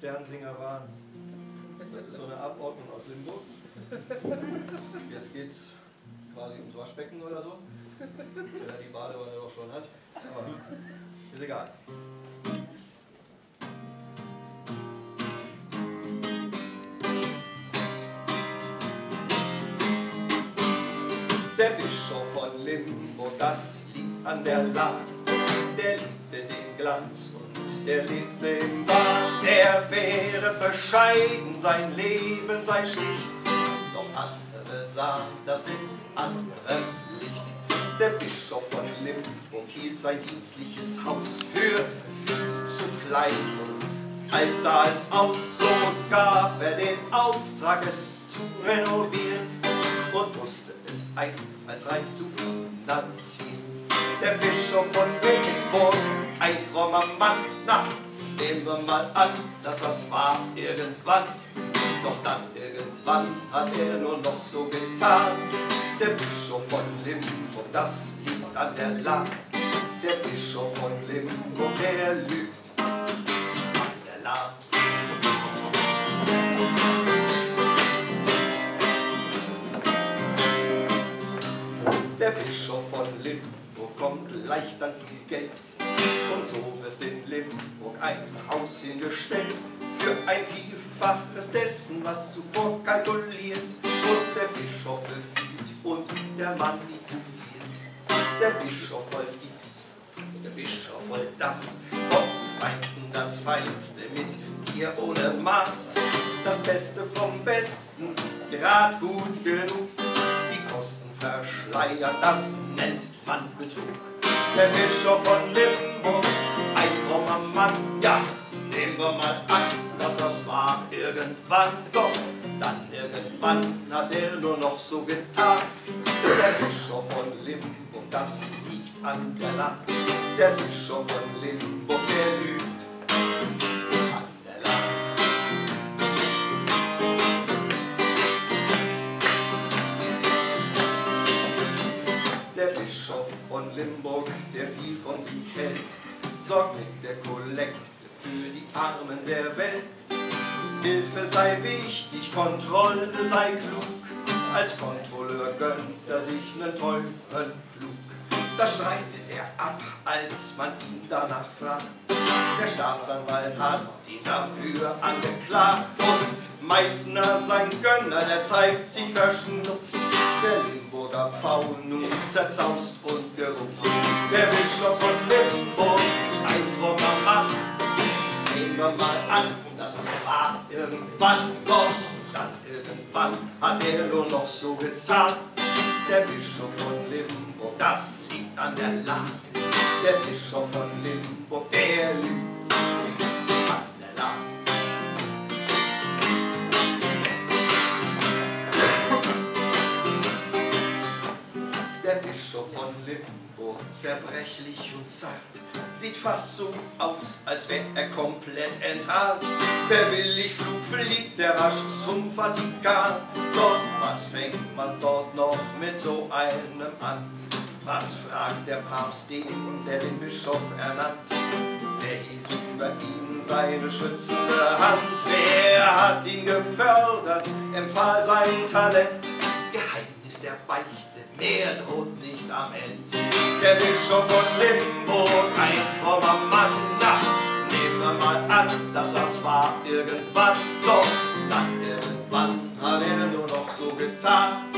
Sternsinger waren. Das ist so eine Abordnung aus Limburg. Jetzt geht es quasi ums Waschbecken oder so. Wenn er die Badewanne doch schon hat. Aber ist egal. Der Bischof von Limburg, das liegt an der Lahn. Der liebte den Glanz und der lebte im Wahn. Der wäre bescheiden, sein Leben sei schlicht. Doch andere sahen das in anderem Licht. Der Bischof von Limburg hielt sein dienstliches Haus für viel zu klein. Und als sah es aus, so gab er den Auftrag, es zu renovieren und musste es einfallsreich zu finanzieren. Der Bischof von Limburg, ein frommer Mann, na, nehmen wir mal an, dass das war irgendwann. Doch dann irgendwann hat er nur noch so getan. Der Bischof von Limburg, das liegt an der Lage. Der Bischof von Limburg, der lügt an der Lage. Der Bischof von Limburg kommt leicht an viel Geld. Und so wird in Limburg ein Haus hingestellt für ein Vielfaches dessen, was zuvor kalkuliert. Und der Bischof befiehlt und der manipuliert. Der Bischof wollte dies, der Bischof wollte das. Vom Feinsten das Feinste mit ihr ohne Maß. Das Beste vom Besten, grad gut genug. Die Kosten verschleiert, das nennt man Betrug. Der Bischof von Limburg, ein frommer Mann, ja, nehmen wir mal an, dass das war irgendwann, doch dann irgendwann hat er nur noch so getan. Der Bischof von Limburg, das liegt an der Lage. Der Bischof von Limburg, der lügt Limburg, der viel von sich hält, sorgt mit der Kollekte für die Armen der Welt. Hilfe sei wichtig, Kontrolle sei klug. Als Kontrolleur gönnt er sich nen teuren Flug. Das streitet er ab, als man ihn danach fragt. Der Staatsanwalt hat ihn dafür angeklagt. Und Meißner, sein Gönner, der zeigt sich verschnupft. Der Limburger Pfau nun zerzaust und gerupft. Der Bischof von Limburg, ein frommer Mann. Nehmen wir mal an, dass es war irgendwann doch. Dann irgendwann hat er nur noch so getan. Der Bischof von Limburg, das liegt an der Lage. Der Bischof von Limburg, der lügt Bischof von Limburg, zerbrechlich und zart, sieht fast so aus, als wär er komplett enthaart. Der billig Flug fliegt, der rasch zum Vatikan. Doch was fängt man dort noch mit so einem an? Was fragt der Papst den, der den Bischof ernannt? Wer hielt über ihn seine schützende Hand? Wer hat ihn gefördert, empfahl sein Talent? Geheimnis der Beichte, mehr droht nicht am End. Der Bischof von Limburg, ein frommer Mann, na, nehmen wir mal an, dass das war irgendwann, doch dann irgendwann hat er nur noch so getan.